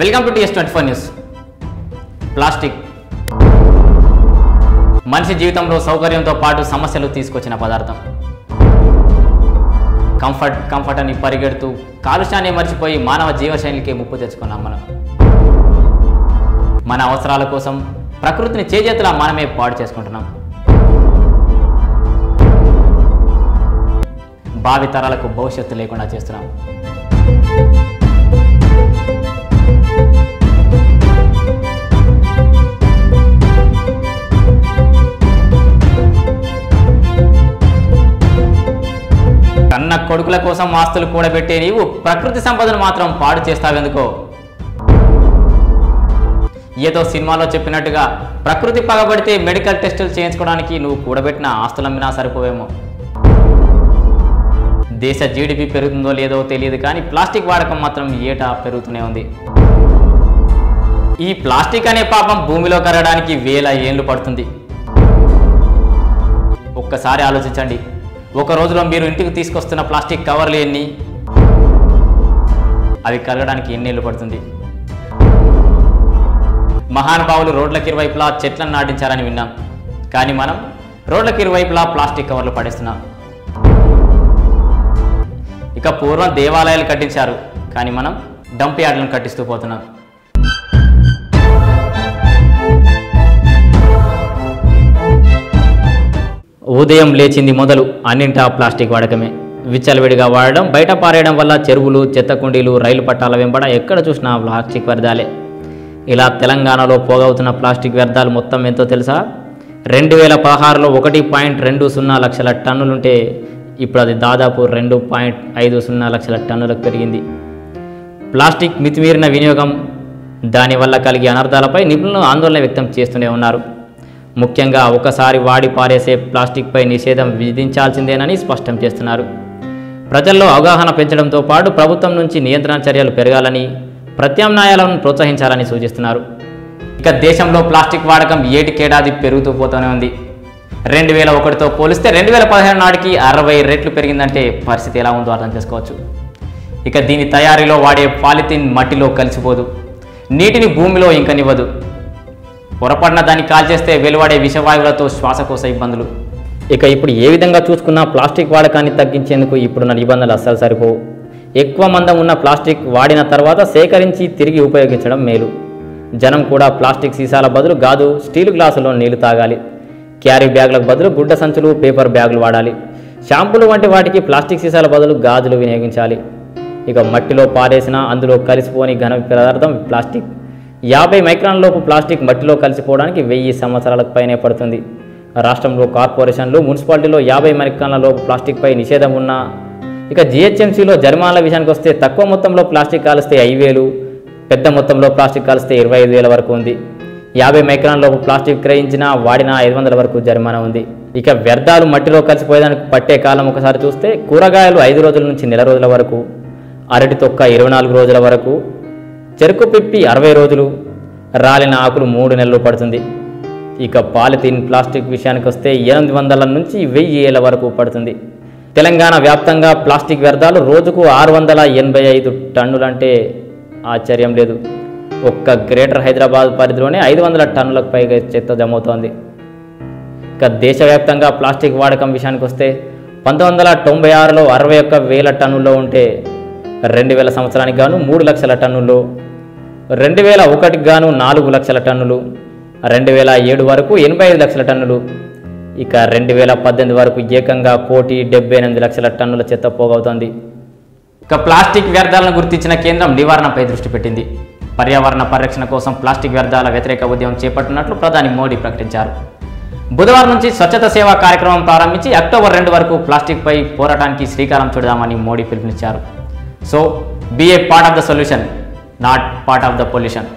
Welcome to TS twenty four news plastic మనిషి జీవితంలో సౌకర్యంతో పాటు సమస్యలు తీసుకొచ్చిన పదార్థం. కంఫర్ట్ కంఫర్ట్ అని పరిగెడుతూ కాలుష్యాన్ని మర్చిపోయి మానవ జీవశైలికి ముప్పు తెచ్చుకున్నాం మనం. మన అవసరాల కోసం ప్రకృతిని చేజేతులా మనమే పాడు చేసుకుంటున్నాం. భావి తరాలకు భవిష్యత్తు లేకుండా చేస్తున్నాం. కన్న కొడుకుల కోసం ఆస్తులు కూడబెట్టే నీవు ప్రకృతి సంపదను మాత్రం పాడు చేస్తావెందుకో? ఏదో సినిమాలో చెప్పినట్టుగా ప్రకృతి పగబడితే మెడికల్ టెస్టులు చేయించుకోవడానికి నువ్వు కూడబెట్టిన ఆస్తులమ్మినా సరిపోవేమో. దేశ జీడిపి పెరుగుతుందో లేదో తెలియదు కానీ ప్లాస్టిక్ వాడకం మాత్రం ఏటా పెరుగుతూనే ఉంది. ఈ ప్లాస్టిక్ అనే పాపం భూమిలో కరగడానికి వేల ఏళ్ళు పడుతుంది. ఒక్కసారి ఆలోచించండి. ఒక రోజులో మీరు ఇంటికి తీసుకొస్తున్న ప్లాస్టిక్ కవర్లు ఎన్ని? అవి కరగడానికి ఎన్నేళ్ళు పడుతుంది? మహానుభావులు రోడ్లకి ఇరువైపులా చెట్లను నాటించారని విన్నాం. కానీ మనం రోడ్లకి ఇరువైపులా ప్లాస్టిక్ కవర్లు పడేస్తున్నాం. ఇక పూర్వం దేవాలయాలు కట్టించారు. కానీ మనం డంప్ యార్డులను కట్టిస్తూ పోతున్నాం. ఉదయం లేచింది మొదలు అన్నింటా ప్లాస్టిక్ వాడకమే. విచ్చలవిడిగా వాడడం బయట పారేయడం వల్ల చెరువులు చెత్త కుండీలు రైలు పట్టాల వెంబడ ఎక్కడ చూసినా ప్లాస్టిక్ వ్యర్థాలే. ఇలా తెలంగాణలో పోగవుతున్న ప్లాస్టిక్ వ్యర్థాలు మొత్తం ఎంతో తెలుసా? రెండు వేల పదహారులో ఒకటి పాయింట్ రెండు సున్నా లక్షల టన్నులుంటే ఇప్పుడు అది దాదాపు రెండు పాయింట్ ఐదు సున్నా లక్షల టన్నులకు పెరిగింది. ప్లాస్టిక్ మితిమీరిన వినియోగం దానివల్ల కలిగే అనర్థాలపై నిపుణులు ఆందోళన వ్యక్తం చేస్తూనే ఉన్నారు. ముఖ్యంగా ఒకసారి వాడి పారేసే ప్లాస్టిక్పై నిషేధం విధించాల్సిందేనని స్పష్టం చేస్తున్నారు. ప్రజల్లో అవగాహన పెంచడంతో పాటు ప్రభుత్వం నుంచి నియంత్రణ చర్యలు పెరగాలని ప్రత్యామ్నాయాలను ప్రోత్సహించాలని సూచిస్తున్నారు. ఇక దేశంలో ప్లాస్టిక్ వాడకం ఏటికేడాది పెరుగుతూ పోతూనే ఉంది. రెండు వేల ఒకటితో పోలిస్తే రెండు వేల పదిహేను నాటికి అరవై రెట్లు పెరిగిందంటే పరిస్థితి ఎలా ఉందో అర్థం చేసుకోవచ్చు. ఇక దీని తయారీలో వాడే పాలిథిన్ మట్టిలో కలిసిపోదు. నీటిని భూమిలో ఇంకనివ్వదు. పొరపాటున దాన్ని కాల్చేస్తే వెలువడే విషవాయువులతో శ్వాసకోశ ఇబ్బందులు. ఇక ఇప్పుడు ఏ విధంగా చూసుకున్నా ప్లాస్టిక్ వాడకాన్ని తగ్గించేందుకు ఇప్పుడున్న నిబంధనలు అస్సలు సరిపోవు. ఎక్కువ మందం ఉన్న ప్లాస్టిక్ వాడిన తర్వాత సేకరించి తిరిగి ఉపయోగించడం మేలు. జనం కూడా ప్లాస్టిక్ సీసాల బదులు గాజు స్టీల్ గ్లాసులో నీళ్ళు తాగాలి. క్యారీ బ్యాగులకు బదులు గుడ్డ సంచులు పేపర్ బ్యాగులు వాడాలి. షాంపూలు వంటి వాటికి ప్లాస్టిక్ సీసాల బదులు గాజులు వినియోగించాలి. ఇక మట్టిలో పారేసిన అందులో కలిసిపోని ఘన పదార్థం ప్లాస్టిక్. యాభై మైక్రాన్ లోపు ప్లాస్టిక్ మట్టిలో కలిసిపోవడానికి వెయ్యి సంవత్సరాలకు పైనే పడుతుంది. రాష్ట్రంలో కార్పొరేషన్లు మున్సిపాలిటీలో యాభై మైక్రాన్ల లోపు ప్లాస్టిక్పై నిషేధం ఉన్నా ఇక జిహెచ్ఎంసీలో జరిమానాల విషయానికి వస్తే తక్కువ మొత్తంలో ప్లాస్టిక్ కాలిస్తే ఐదు వేలు పెద్ద మొత్తంలో ప్లాస్టిక్ కాలిస్తే ఇరవై ఐదు వేల వరకు ఉంది. యాభై మైక్రాన్ లోపు ప్లాస్టిక్ క్రయించినా వాడిన ఐదు వందల వరకు జరిమానా ఉంది. ఇక వ్యర్థాలు మట్టిలో కలిసిపోయేదానికి పట్టే కాలం ఒకసారి చూస్తే కూరగాయలు ఐదు రోజుల నుంచి నెల రోజుల వరకు అరటి తొక్క ఇరవై నాలుగు రోజుల వరకు చెరుకు పిప్పి అరవై రోజులు రాలిన ఆకులు మూడు నెలలు పడుతుంది. ఇక పాలిథిన్ ప్లాస్టిక్ విషయానికి వస్తే ఎనిమిది వందల నుంచి వెయ్యి ఏళ్ళ వరకు పడుతుంది. తెలంగాణ వ్యాప్తంగా ప్లాస్టిక్ వ్యర్థాలు రోజుకు ఆరు వందల ఎనభై ఐదు టన్నులంటే ఆశ్చర్యం లేదు. ఒక్క గ్రేటర్ హైదరాబాద్ పరిధిలోనే ఐదు వందల టన్నులకు పైగా చెత్త జమవుతోంది. ఇక దేశవ్యాప్తంగా ప్లాస్టిక్ వాడకం విషయానికి వస్తే పంతొమ్మిది వందల తొంభై ఆరులో అరవై ఒక్క వేల టన్నుల్లో ఉంటే రెండు వేల సంవత్సరానికి గాను మూడు లక్షల టన్నులు రెండు వేల ఒకటికి గాను నాలుగు లక్షల టన్నులు రెండు వేల ఏడు వరకు ఎనభై ఐదు లక్షల టన్నులు. ఇక రెండు వేల పద్దెనిమిది వరకు ఏకంగా కోటి డెబ్బై ఎనిమిది లక్షల టన్నుల చెత్త పోగవుతోంది. ఇక ప్లాస్టిక్ వ్యర్థాలను గుర్తించిన కేంద్రం నివారణపై దృష్టి పెట్టింది. పర్యావరణ పరిరక్షణ కోసం ప్లాస్టిక్ వ్యర్థాల వ్యతిరేక ఉద్యమం చేపట్టినట్లు ప్రధాని మోడీ ప్రకటించారు. బుధవారం నుంచి స్వచ్ఛత సేవా కార్యక్రమం ప్రారంభించి అక్టోబర్ రెండు వరకు ప్లాస్టిక్పై పోరాటానికి శ్రీకారం చూడదామని మోడీ పిలుపునిచ్చారు. So be a part of the solution. Not part of the pollution